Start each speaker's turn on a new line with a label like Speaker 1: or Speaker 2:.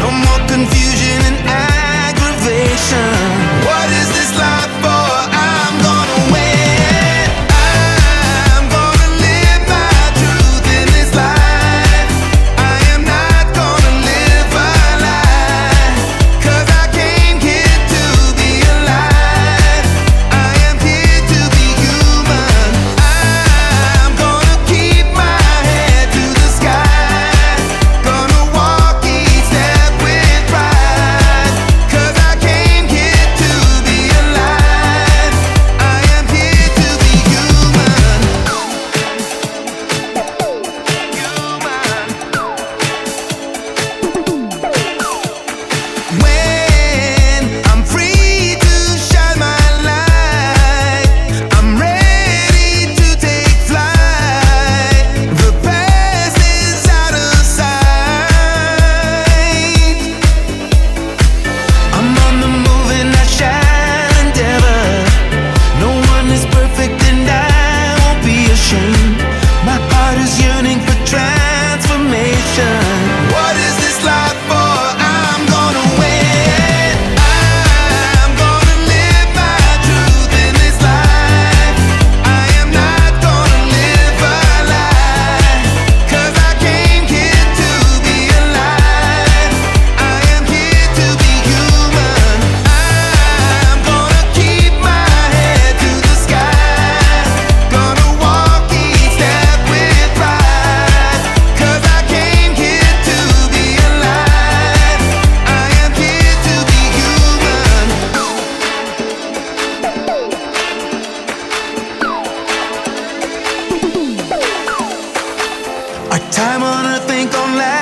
Speaker 1: No more confusion. Time on a think on last.